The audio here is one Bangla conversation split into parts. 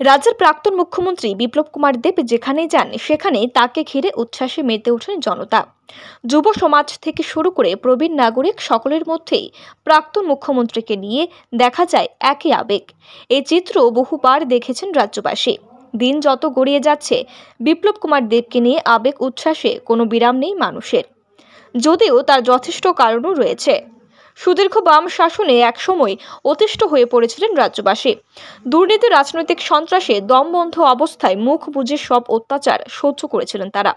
রাজ্যের প্রাক্তন মুখ্যমন্ত্রী বিপ্লব কুমার দেব যেখানেই যান, সেখানেই তাকে ঘিরে উচ্ছ্বাসে মেতে ওঠেন জনতা। যুব সমাজ থেকে শুরু করে প্রবীণ নাগরিক সকলের মধ্যেই প্রাক্তন মুখ্যমন্ত্রীকে নিয়ে দেখা যায় একই আবেগ। এই চিত্র বহুবার দেখেছেন রাজ্যবাসী। দিন যত গড়িয়ে যাচ্ছে, বিপ্লব কুমার দেবকে নিয়ে আবেগ, উচ্ছ্বাসে কোনো বিরাম নেই মানুষের। যদিও তার যথেষ্ট কারণও রয়েছে। সুদীর্ঘ বাম শাসনে একসময় অতিষ্ঠ হয়ে পড়েছিলেন রাজ্যবাসী। দুর্নীতি, রাজনৈতিক সন্ত্রাসে দমবন্ধ অবস্থায় মুখ বুঝে সব অত্যাচার সহ্য করেছিলেন তারা।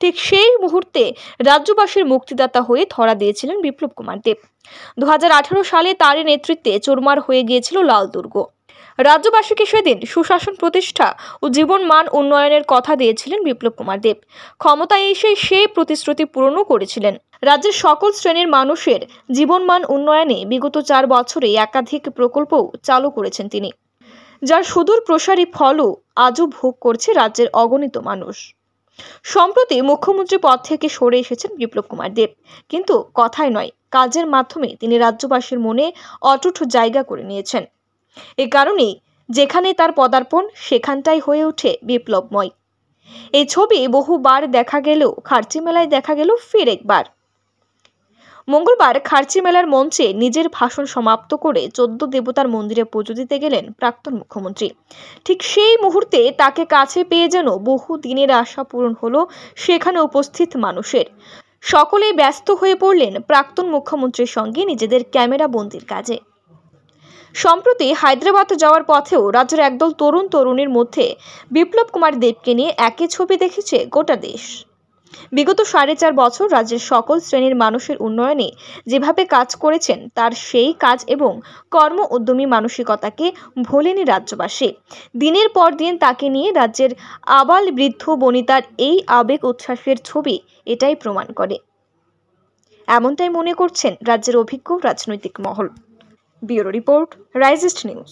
ঠিক সেই মুহূর্তে রাজ্যবাসীর মুক্তিদাতা হয়ে ধরা দিয়েছিলেন বিপ্লব কুমার দেব। দু হাজার আঠারো সালে তারই নেতৃত্বে চোরমার হয়ে গিয়েছিল লাল দুর্গ। রাজ্যবাসীকে সেদিন সুশাসন প্রতিষ্ঠা ও জীবন মান উন্নয়নের কথা দিয়েছিলেন বিপ্লব কুমার দেব। ক্ষমতায় এসে সেই প্রতিশ্রুতি পূরণও করেছিলেন। রাজ্যের সকল শ্রেণির মানুষের জীবনমান উন্নয়নে বিগত চার বছরে একাধিক প্রকল্পও চালু করেছেন তিনি। যার সুদূর প্রসারী ফলও আজও ভোগ করছে রাজ্যের অগণিত মানুষ। সম্প্রতি মুখ্যমন্ত্রী পদ থেকে সরে এসেছেন বিপ্লব কুমার দেব। কিন্তু কথায় নয়, কাজের মাধ্যমে তিনি রাজ্যবাসীর মনে অটুট জায়গা করে নিয়েছেন। এ কারণেই যেখানে তার পদার্পণ, সেখানটাই হয়ে ওঠে বিপ্লবময়। এই ছবি বহুবার দেখা গেলেও, খার্চি মেলায় দেখা গেল ফের একবার। মঙ্গলবার খার্চি মেলার মঞ্চে নিজের ভাষণ সমাপ্ত করে চোদ্দ দেবতার মন্দিরে পুজো দিতে গেলেন প্রাক্তন মুখ্যমন্ত্রী। ঠিক সেই মুহূর্তে তাকে কাছে পেয়ে যেন বহু দিনের আশা পূরণ হলো সেখানে উপস্থিত মানুষের। সকলেই ব্যস্ত হয়ে পড়লেন প্রাক্তন মুখ্যমন্ত্রীর সঙ্গে নিজেদের ক্যামেরা বন্দির কাজে। সম্প্রতি হায়দ্রাবাদ যাওয়ার পথেও রাজ্যের একদল তরুণ তরুণীর মধ্যে বিপ্লব কুমার দেবকে নিয়ে একই ছবি দেখেছে গোটা দেশ। বিগত সাড়ে চার বছর রাজ্যের সকল শ্রেণির মানুষের উন্নয়নে যেভাবে কাজ করেছেন, তার সেই কাজ এবং কর্ম উদ্যমী মানসিকতাকে ভোলেনি রাজ্যবাসী। দিনের পর দিন তাকে নিয়ে রাজ্যের আবাল বৃদ্ধ বনিতার এই আবেগ উচ্ছ্বাসের ছবি এটাই প্রমাণ করে। এমনটাই মনে করছেন রাজ্যের অভিজ্ঞ রাজনৈতিক মহল। Bureau report রাইজিস্ট news